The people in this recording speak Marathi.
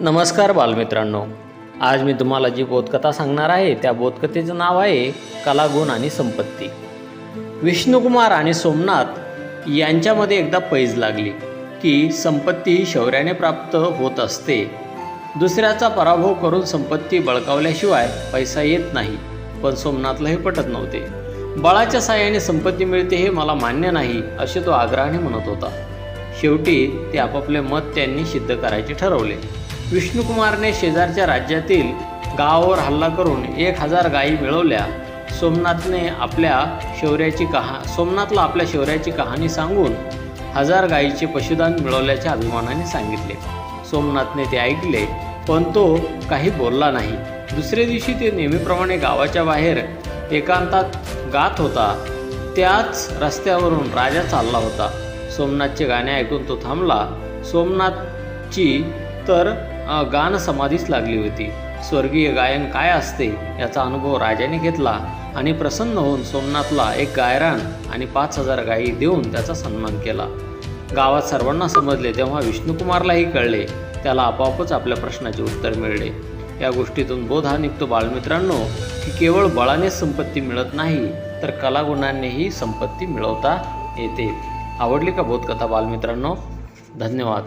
नमस्कार बालमित्रांनो. आज मी तुम्हाला जी बोधकथा सांगणार आहे त्या बोधकथेचं नाव आहे कलागुण आणि संपत्ती. विष्णुकुमार आणि सोमनाथ यांच्यामध्ये एकदा पैज लागली की संपत्ती ही शौर्याने प्राप्त होत असते. दुसऱ्याचा पराभव करून संपत्ती बळकावल्याशिवाय पैसा येत नाही पण सोमनाथला हे पटत नव्हते. बळाच्या साह्याने संपत्ती मिळते हे मला मान्य नाही असे तो आग्रहाने म्हणत होता. शेवटी ते आपापले मत त्यांनी सिद्ध करायचे ठरवले. विष्णुकुमारने शेजारच्या राज्यातील गावावर हल्ला करून एक हजार गायी मिळवल्या. सोमनाथने आपल्या शौर्याची कहा सोमनाथला आपल्या शौर्याची कहाणी सांगून हजार गायीचे पशुदान मिळवल्याच्या अभिमानाने सांगितले. सोमनाथने ते ऐकले पण तो काही बोलला नाही. दुसऱ्या दिवशी ते नेहमीप्रमाणे गावाच्या बाहेर एकांतात गात होता. त्याच रस्त्यावरून राजा चालला होता. सोमनाथचे गाणे ऐकून तो थांबला. सोमनाथची तर गान समाधीच लागली होती. स्वर्गीय गायन काय असते याचा अनुभव राजाने घेतला आणि प्रसन्न होऊन सोमनाथला एक गायरान आणि पाच हजार गायी देऊन त्याचा सन्मान केला. गावात सर्वांना समजले तेव्हा विष्णुकुमारलाही कळले. त्याला आपोआपच आपल्या प्रश्नाचे उत्तर मिळले. या गोष्टीतून बोध हा निघतो बालमित्रांनो की केवळ बळानेच संपत्ती मिळत नाही तर कलागुणांनीही संपत्ती मिळवता येते. आवडली का बोधकथा बालमित्रांनो? धन्यवाद.